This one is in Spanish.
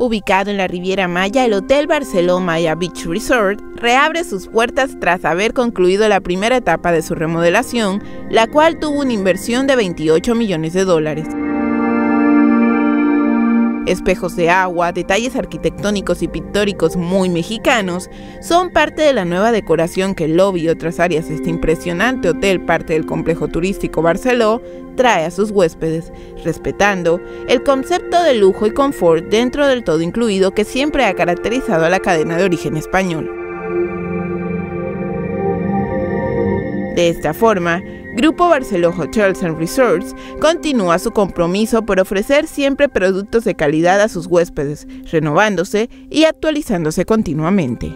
Ubicado en la Riviera Maya, el Hotel Barceló Maya Beach Resort reabre sus puertas tras haber concluido la primera etapa de su remodelación, la cual tuvo una inversión de 28 millones de dólares espejos de agua, detalles arquitectónicos y pictóricos muy mexicanos, son parte de la nueva decoración que el lobby y otras áreas de este impresionante hotel, parte del complejo turístico Barceló, trae a sus huéspedes, respetando el concepto de lujo y confort dentro del todo incluido que siempre ha caracterizado a la cadena de origen español. De esta forma, Grupo Barceló Hotels and Resorts continúa su compromiso por ofrecer siempre productos de calidad a sus huéspedes, renovándose y actualizándose continuamente.